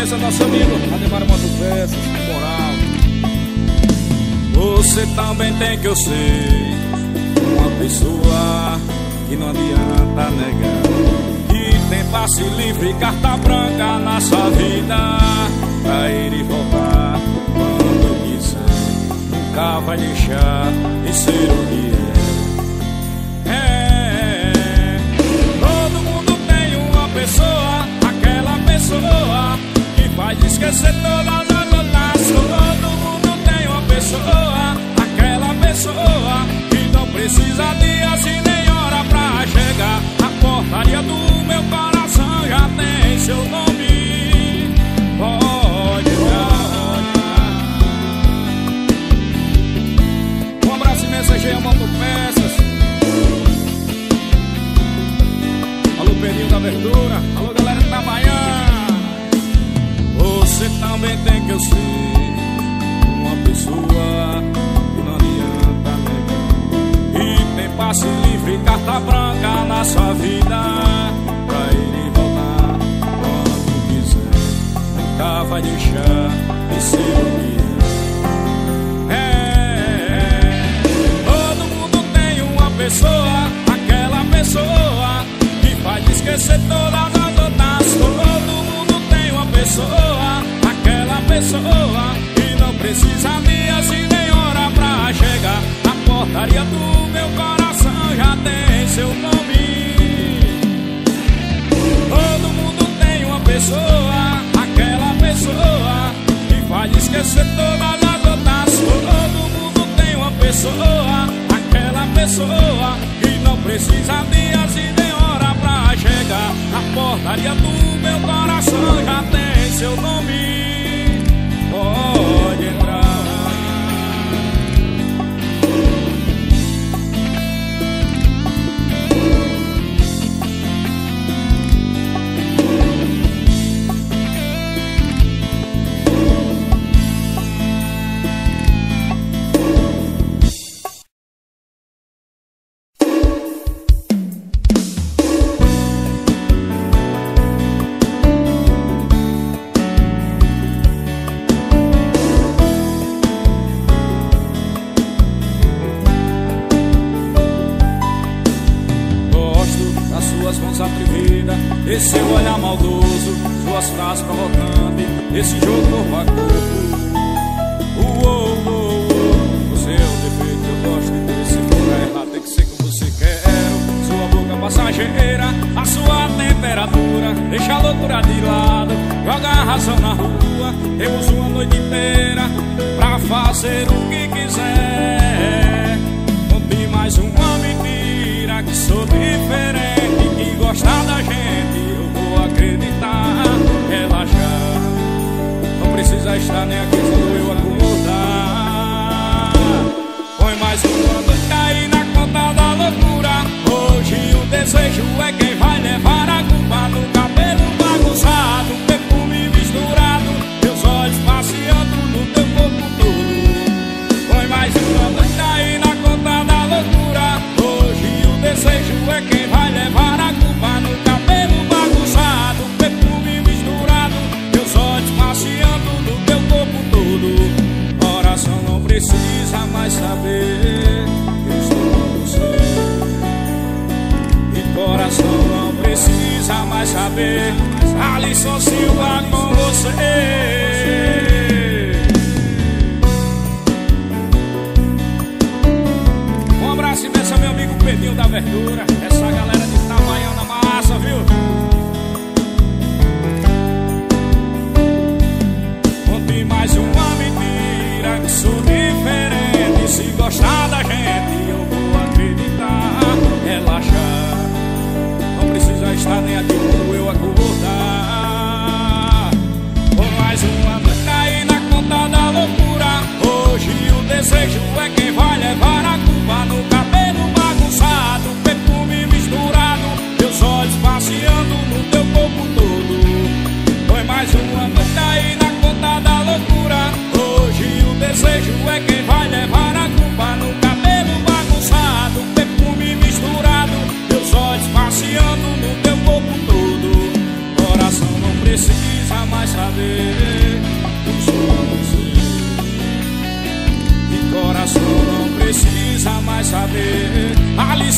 imensa nosso amigo. Ademar Moto Peças, moral. Você também tem que eu sei Uma pessoa que não adianta negar Que tem passe livre carta branca na sua vida Pra ir e voltar quando quiser. Nunca vai deixar de ser o que é. Pessoa que faz esquecer todas as outras. Todo mundo tem uma pessoa, aquela pessoa que não precisa dias e nem hora pra chegar. A portaria do meu coração já tem seu nome. Pode dar. Um abraço imenso, G, Moto Peças. Alô, Pedrinho da Verdura. Também tem que eu ser uma pessoa que não adianta negar. E tem passe livre, carta branca na sua vida. Pra ir e voltar quando quiser. Nunca vai deixar de ser é. Todo mundo tem uma pessoa, aquela pessoa que faz esquecer todas as outras. Todo mundo tem uma pessoa pessoa E não precisa dias e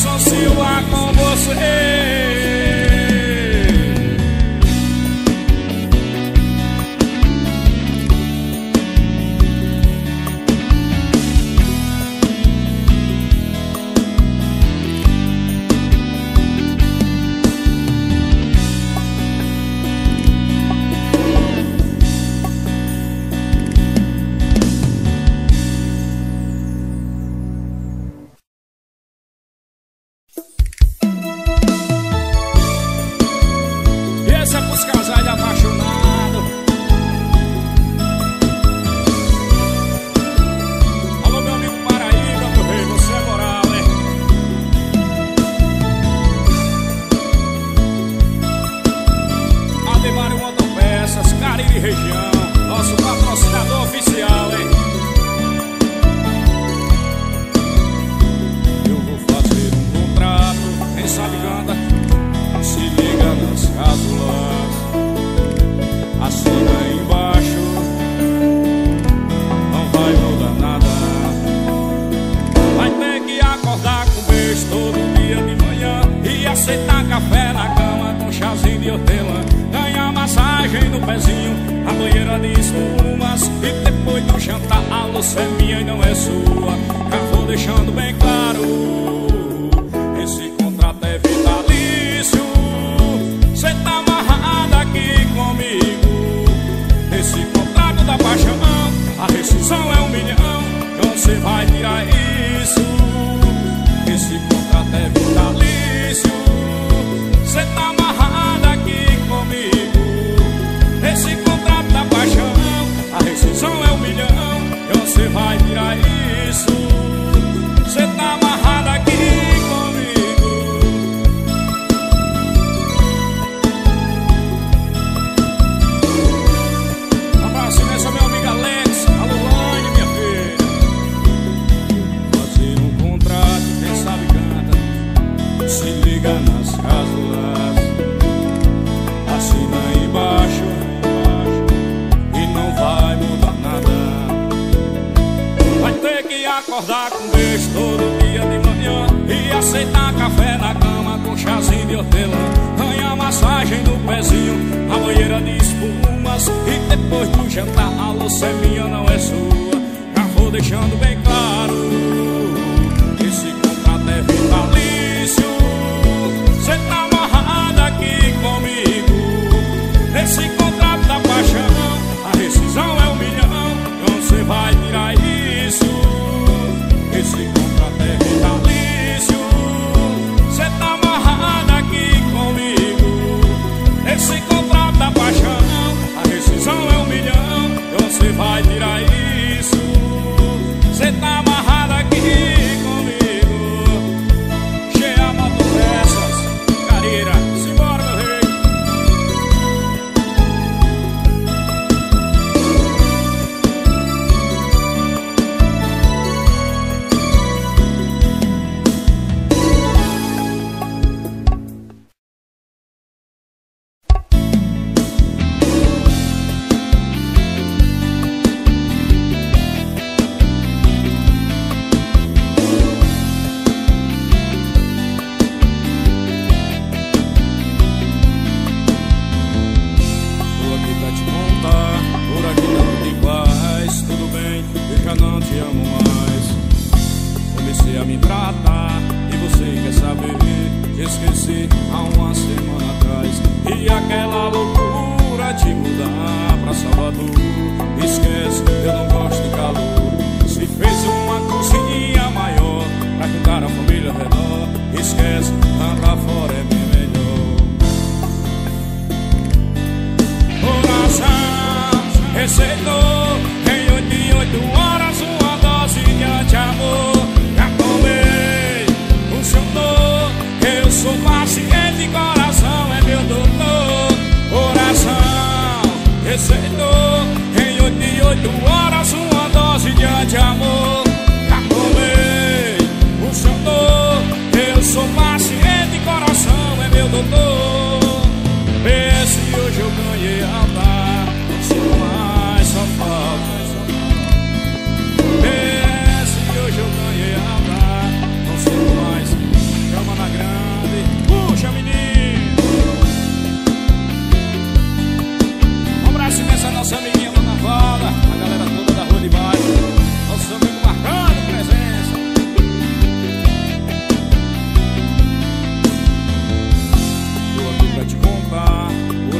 Silva com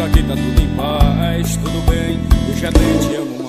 aqui tá tudo em paz, tudo bem. Eu já tenho te amo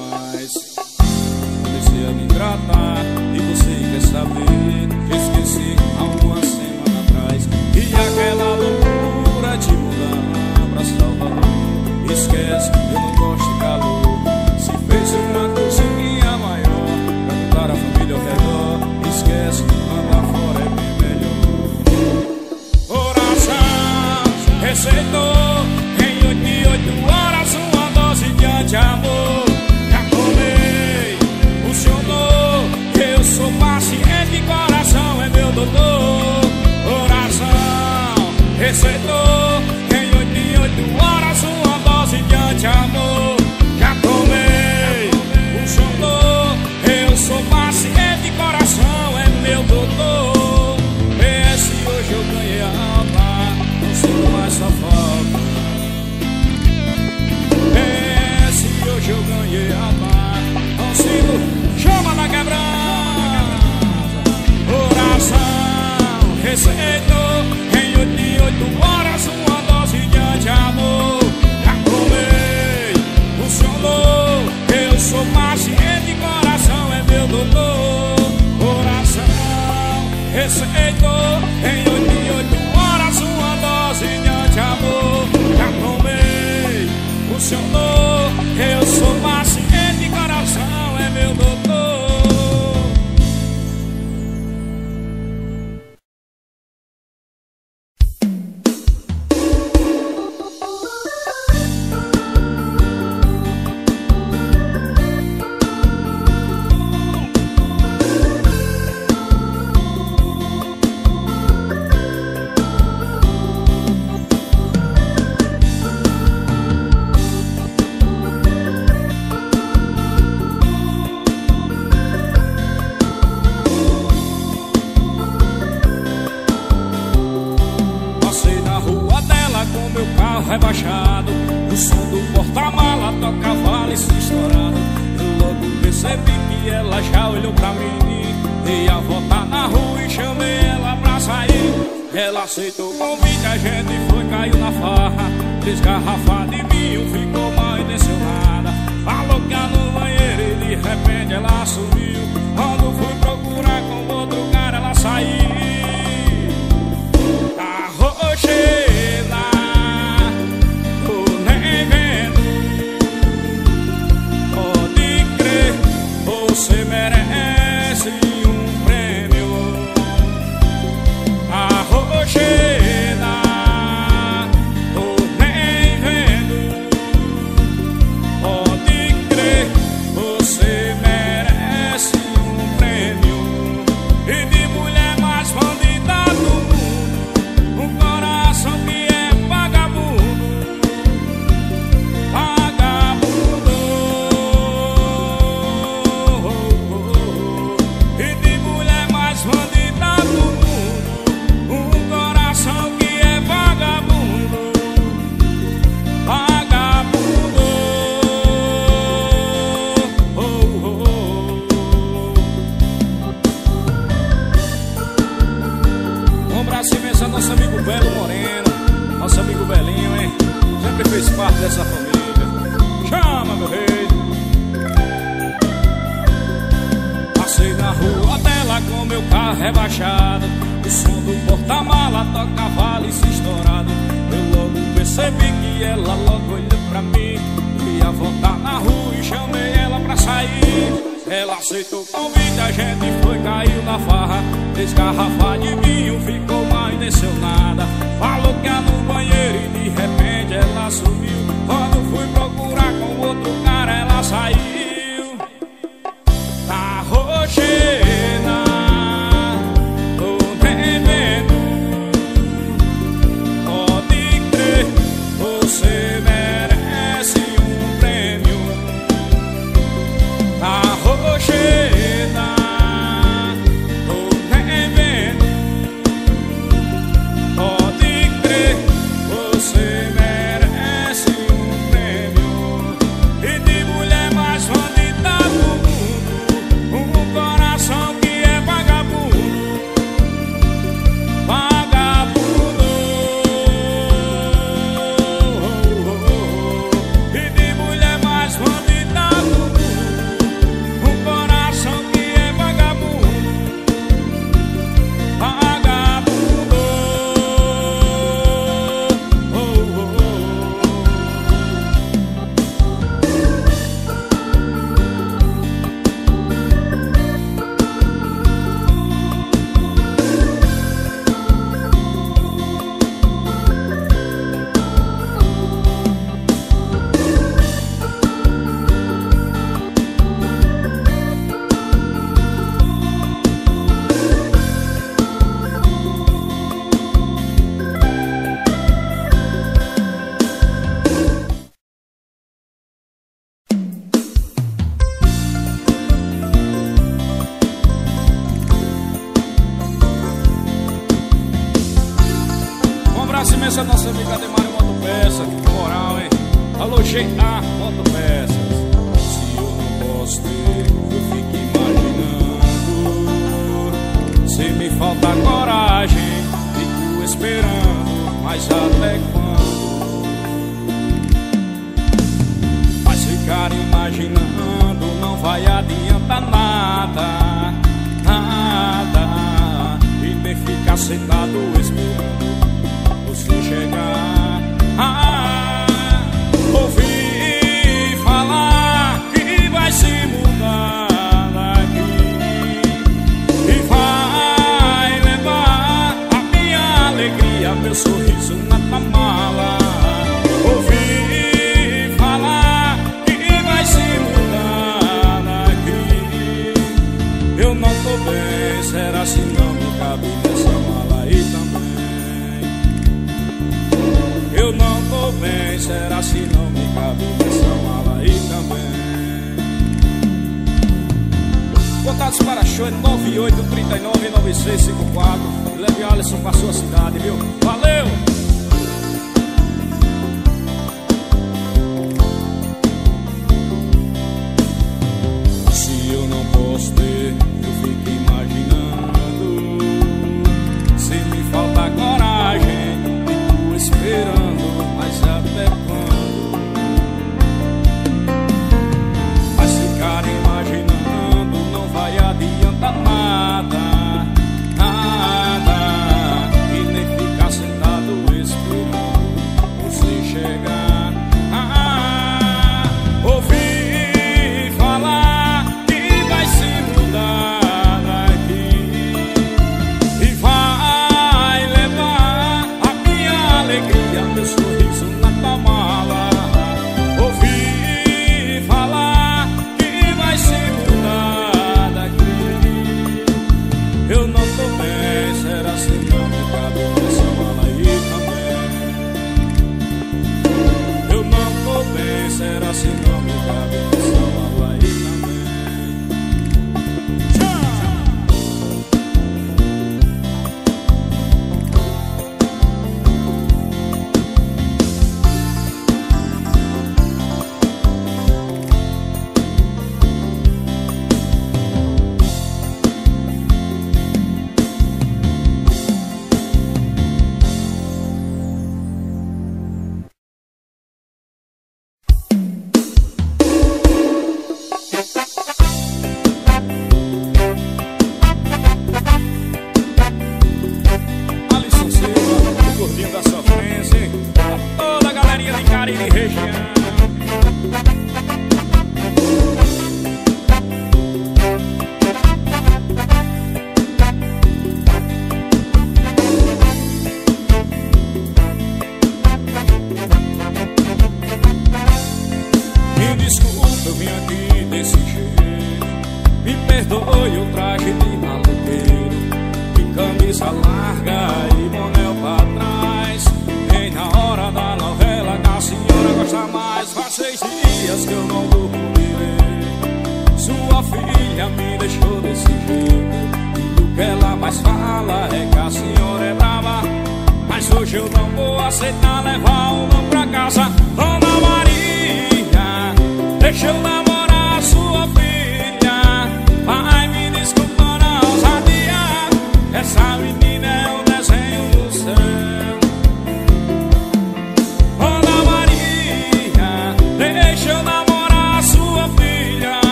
Fechou é 98399654. Leve Alisson para sua cidade, viu? Valeu!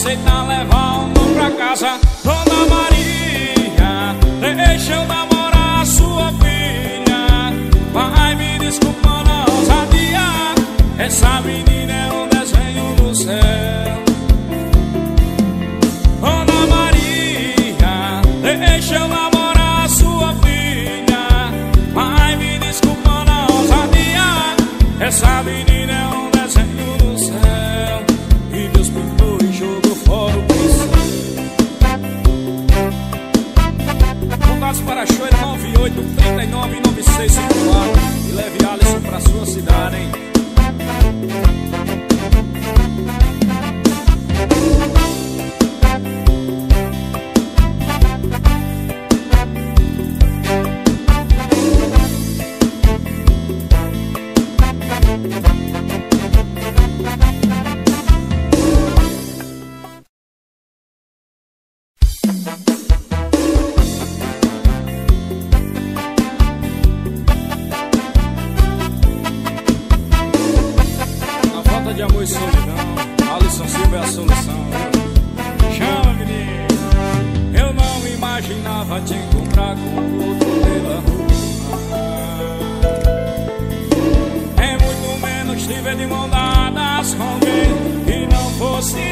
Você tá levar o um pra casa. de amor e solidão. Alisson Silva é a solução. Chama, menino. Eu não imaginava te encontrar com outro pela rua. É muito menos tive de mão dadas com alguém que não fosse eu.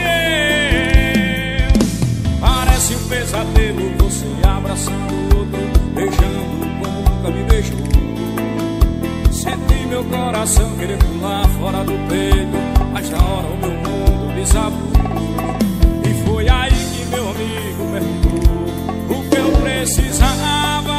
Parece um pesadelo você abraçando o outro, beijando boca, me beijou. Sentei meu coração querer pular fora do peito Mas na hora o meu mundo desabou. E foi aí que meu amigo perguntou O que eu precisava.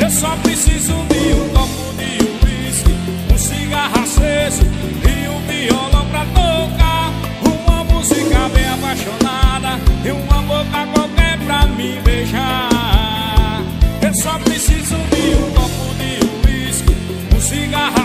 Eu só preciso de um copo de uísque Um cigarro aceso e um violão pra tocar. Uma música bem apaixonada E uma boca qualquer pra me beijar. Eu só preciso caja.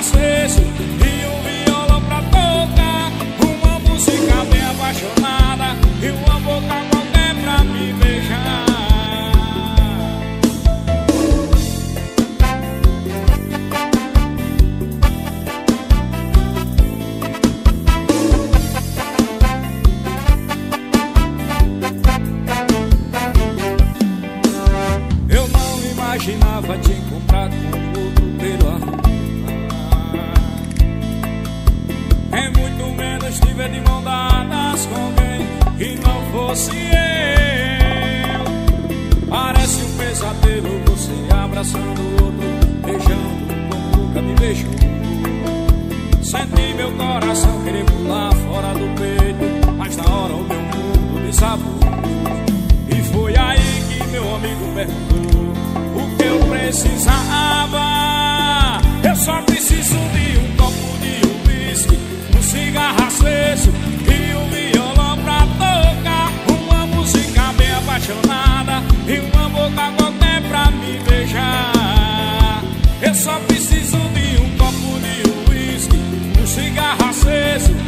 fora do peito, mas na hora o meu mundo desabou. E foi aí que meu amigo perguntou o que eu precisava. Eu só preciso de um copo de um whisky, um cigarro aceso e um violão pra tocar, uma música bem apaixonada e uma boca qualquer pra me beijar. Eu só preciso de um copo de um whisky, um cigarro aceso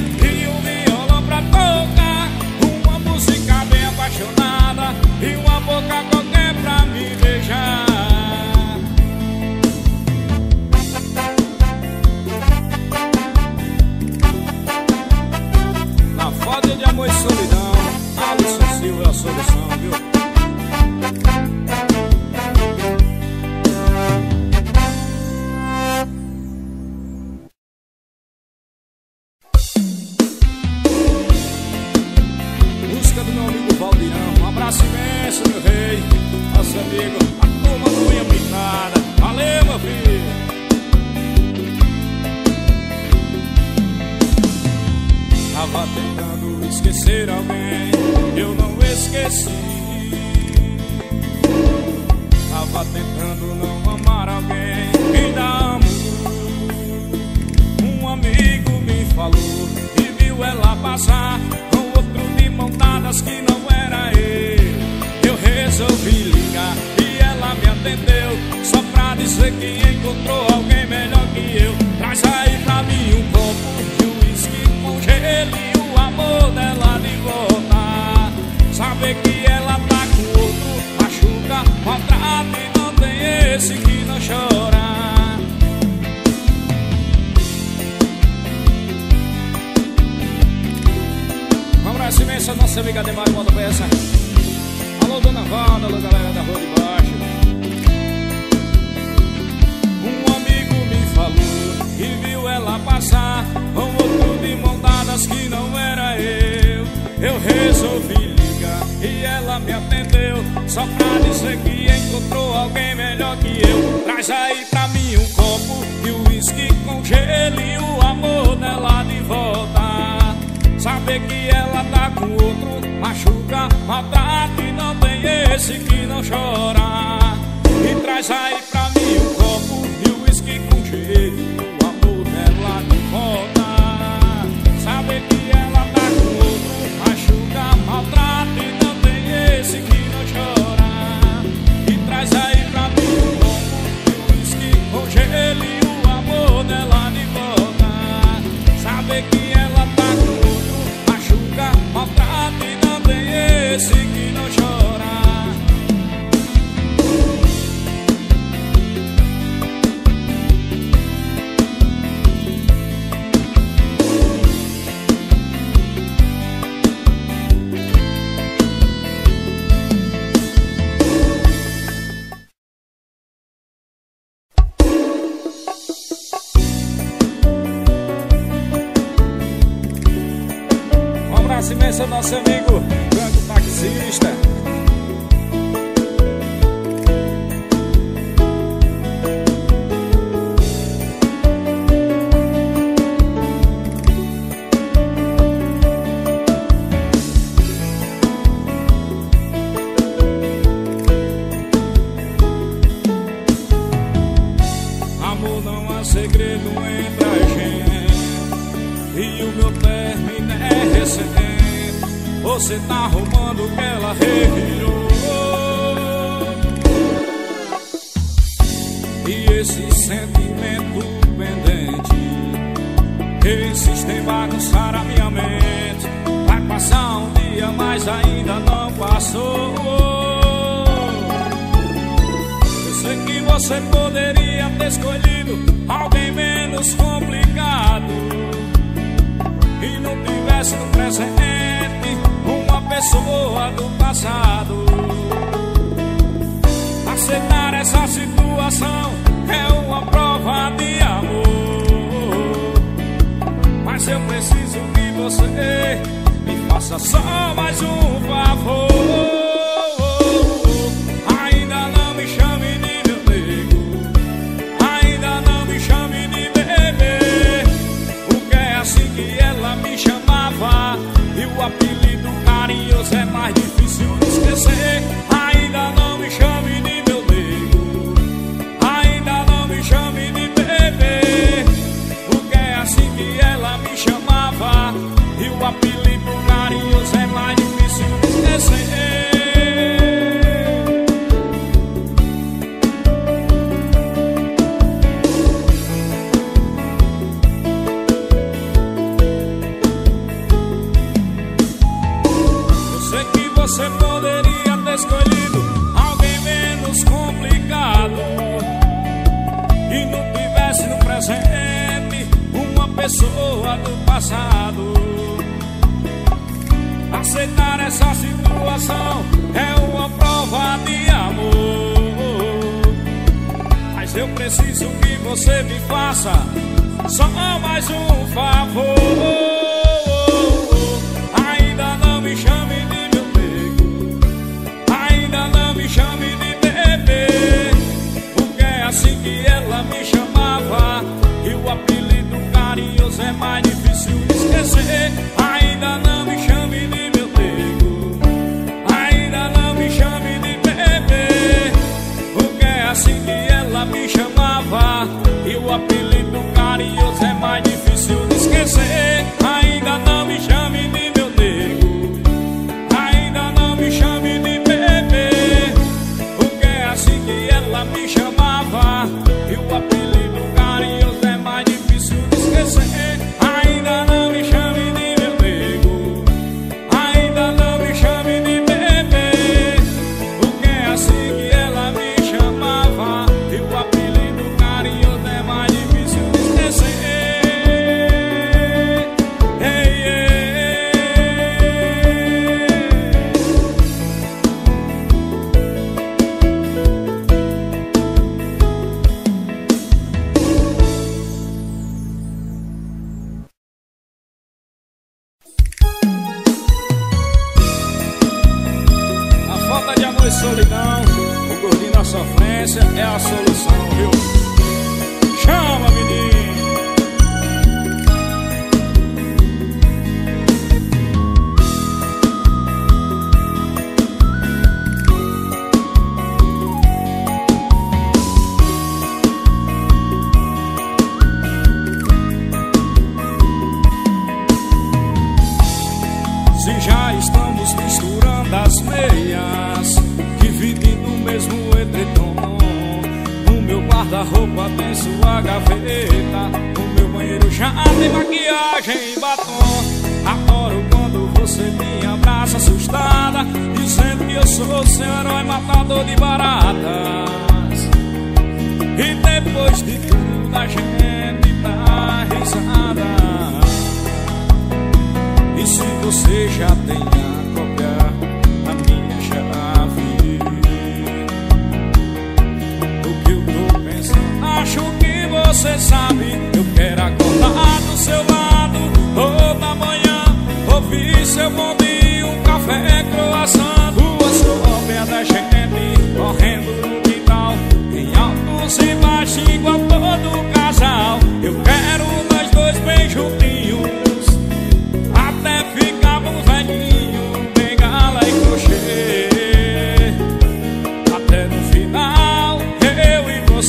so the sun. nossa amiga Demar manda pra essa. Alô, dona Valda, alô, galera da Rua de Baixo. Um amigo me falou que viu ela passar com outro de montadas que não era eu. Eu resolvi ligar e ela me atendeu só pra dizer que encontrou alguém melhor que eu. Traz aí pra mim um copo e o uísque com gelo e o amor dela de volta. Saber que ela tá com outro machuca, maldade não tem esse que não chora. E traz aí pra mim um copo e o uísque com gelo, o amor dela não volta. Saber que ela tá com outro machuca, maldade não tem esse que não chora. E traz aí pra mim um copo e o uísque com gelo. Amigo Branco Taxista.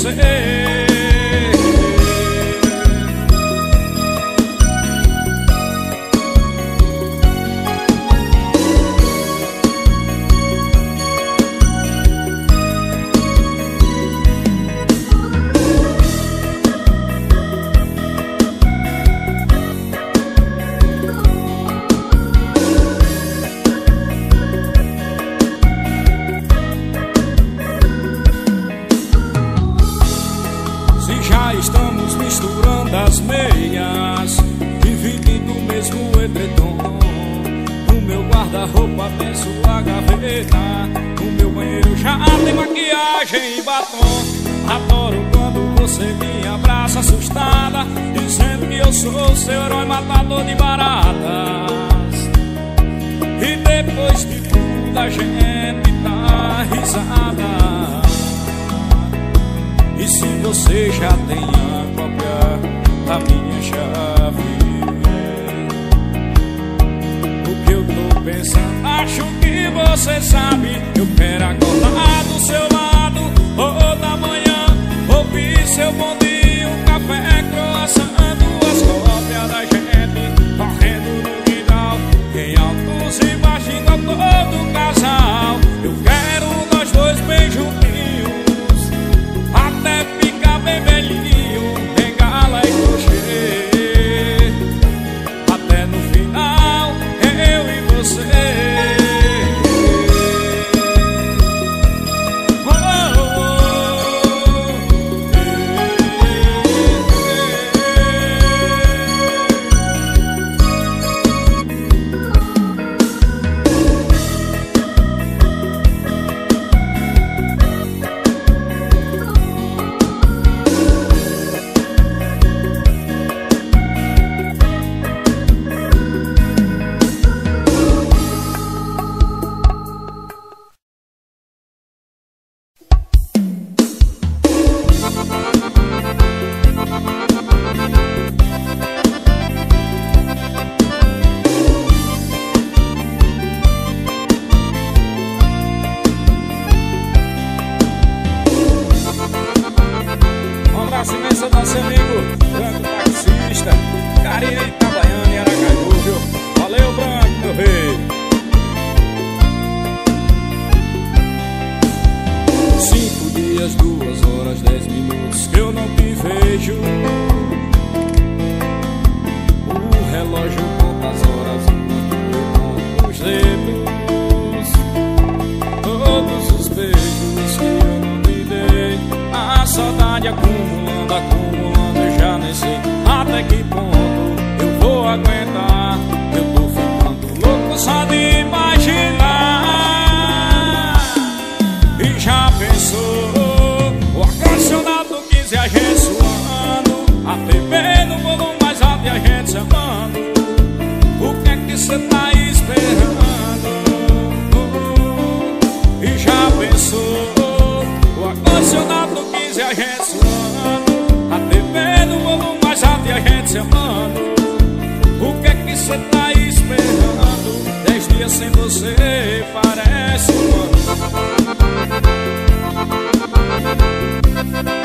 say a gente se ama. A TV no volume mais alto a gente se amando. O que é que cê tá esperando? Dez dias sem você parece um ano.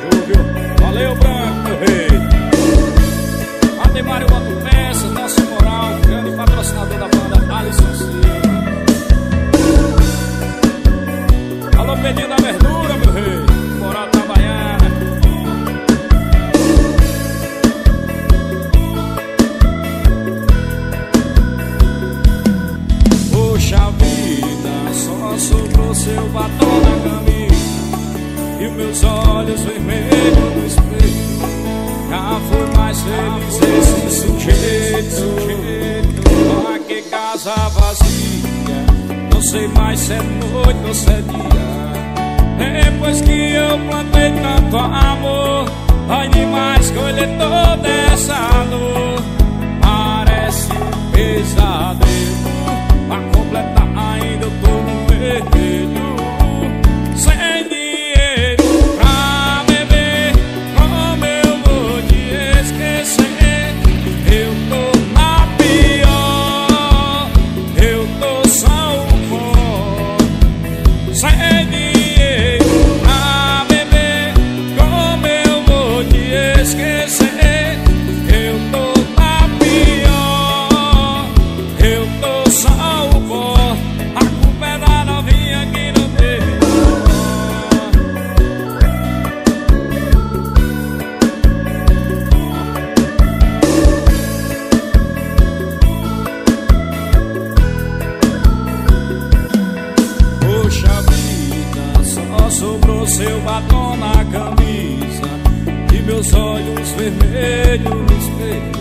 viu? Valeu, Branco, meu rei! seus olhos vermelhos no espelho.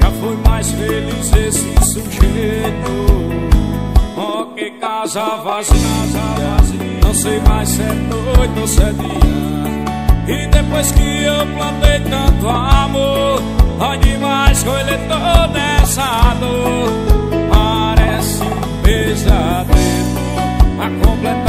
Já foi mais feliz esse sujeito. Oh, que casa vazia, Não sei mais se é noite ou se é dia. E depois que eu plantei tanto amor Onde mais colhe toda essa dor. Parece um pesadelo A completar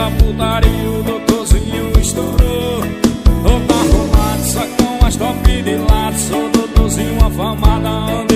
da putaria o doutorzinho estourou. Opa, rolada, só com as top de lado Sou doutorzinho afamada,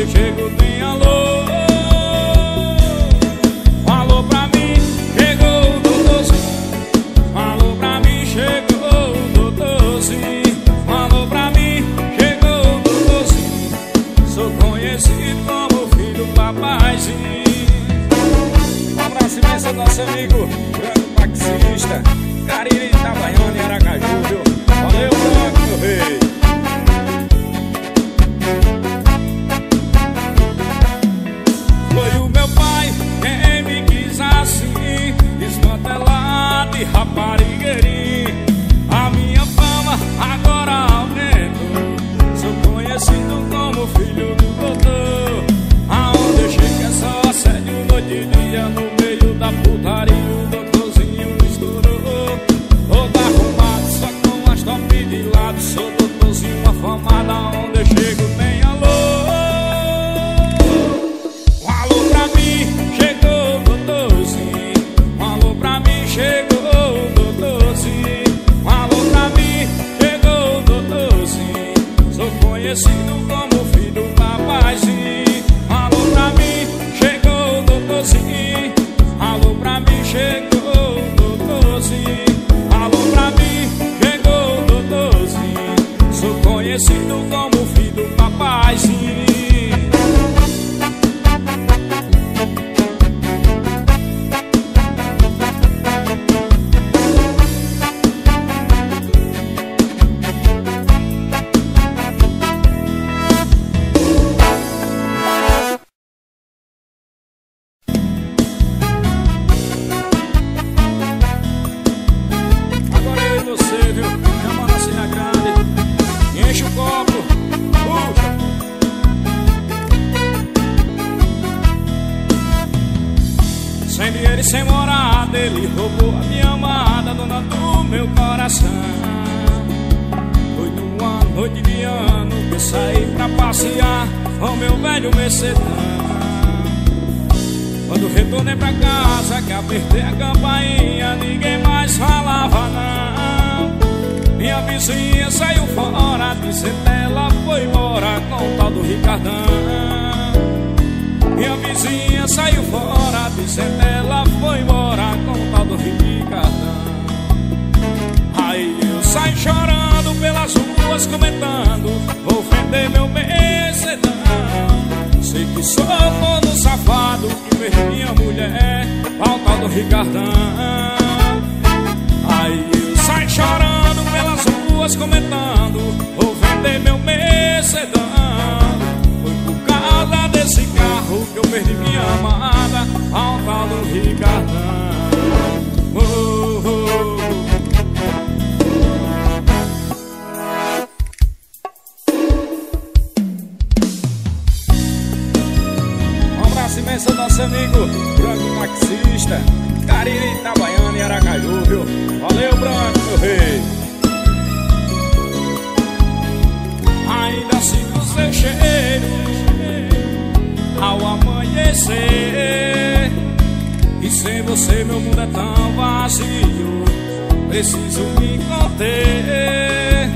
ao amanhecer. E sem você meu mundo é tão vazio, preciso me conter.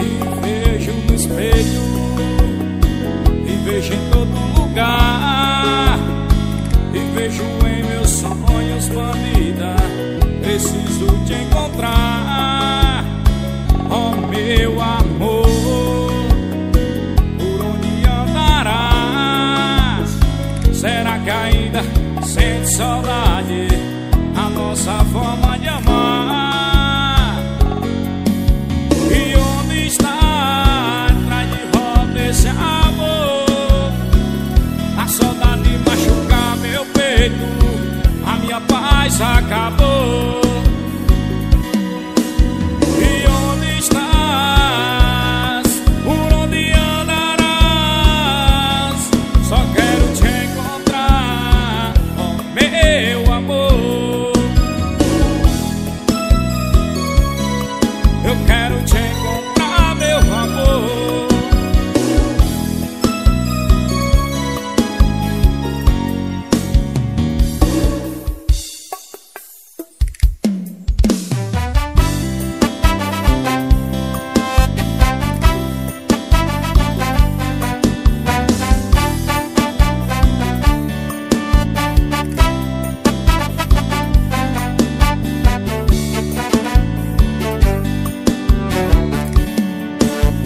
E vejo no espelho, e vejo em todo lugar, e vejo em meus sonhos bandidos. It's all about.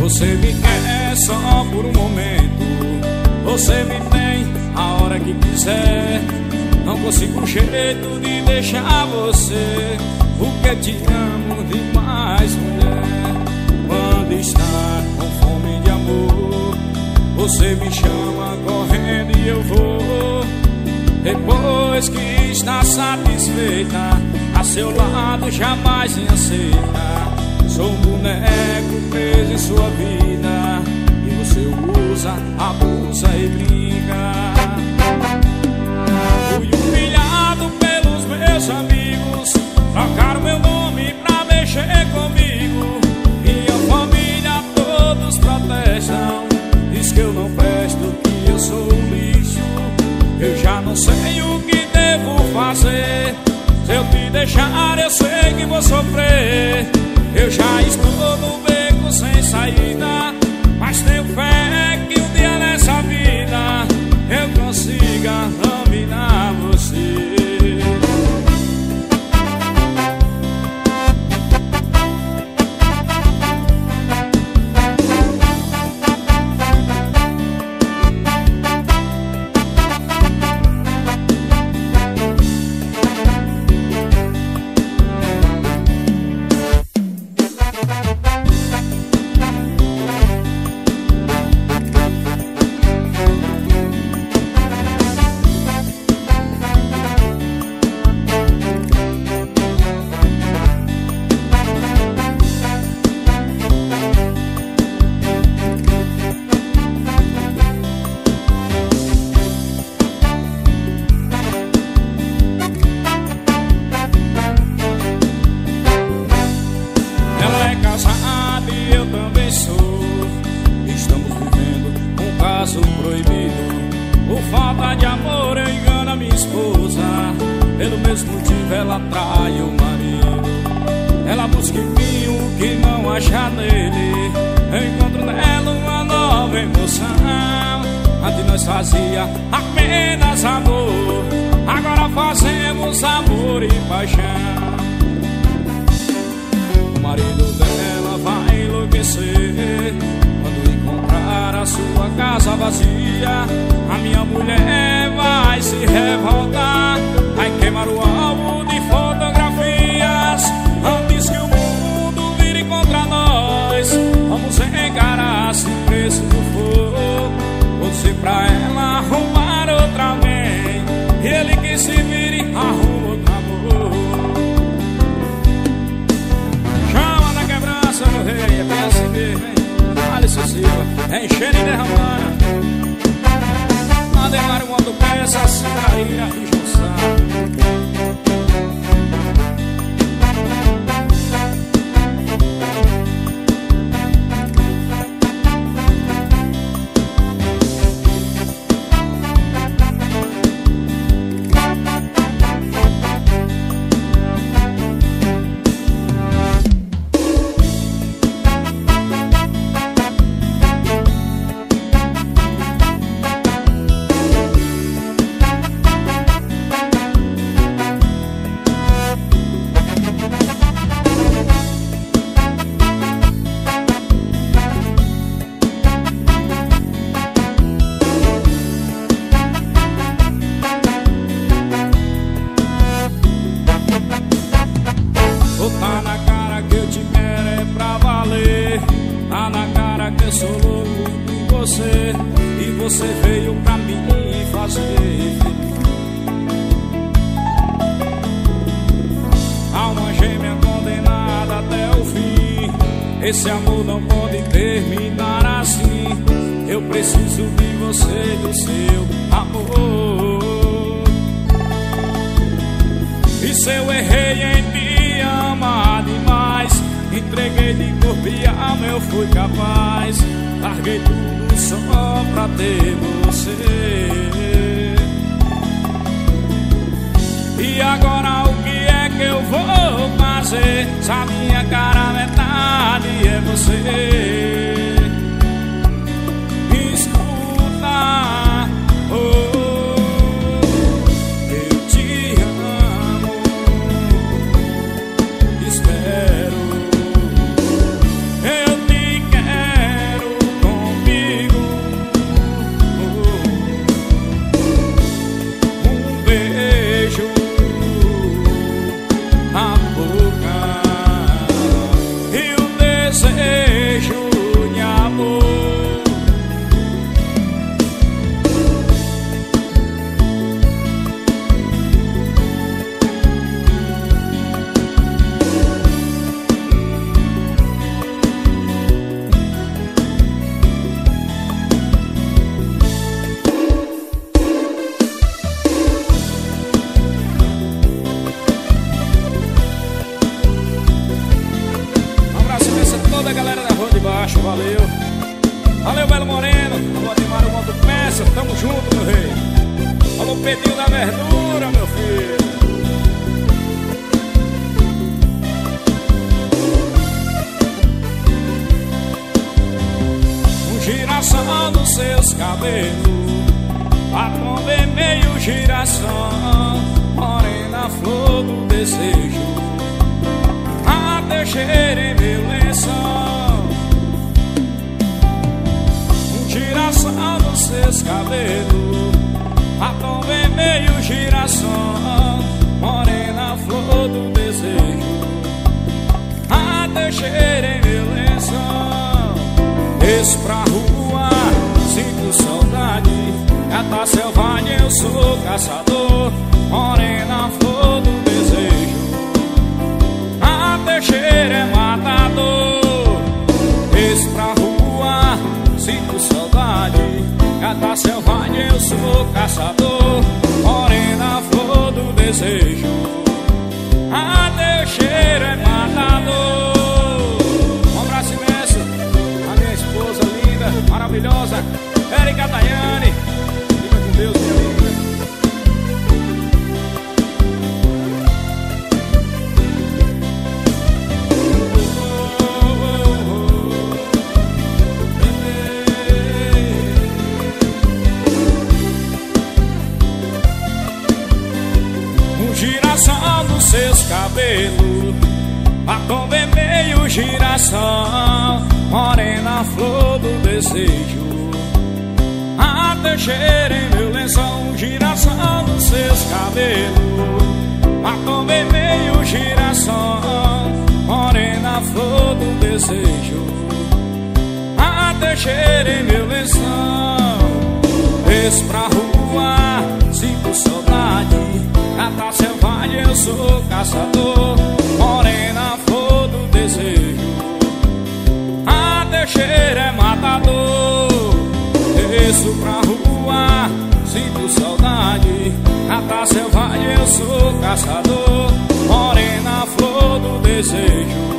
Você me quer só por um momento. Você me tem a hora que quiser. Não consigo um jeito de deixar você. Porque te amo demais, mulher. Quando está com fome de amor Você me chama correndo e eu vou. Depois que está satisfeita A seu lado jamais me aceita. Sou um boneco preso em sua vida E você usa, abusa e briga. Fui humilhado pelos meus amigos Trocaram meu nome pra mexer comigo. Minha família todos protestam Diz que eu não presto, que eu sou um lixo. Eu já não sei o que devo fazer. Se eu te deixar eu sei que vou sofrer. Eu já estou no beco sem saída, mas tenho fé. maravilhosa, Erika Dayane. Fica com Deus, minha né? girassol nos seus cabelos. Batom vermelho, girassol. Morena flor desejo. Até cheiro em meu lençol Girassol nos seus cabelos. Batom vermelho, girassol Morena, flor do desejo. Até cheiro em meu lençol Desço pra rua, sinto saudade. Gata selvagem, eu sou caçador. Morena, flor do desejo cheiro é matador. Desço pra rua, sinto saudade. Rata selvagem, eu sou caçador. Morena, flor do desejo.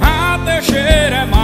Até cheiro é matador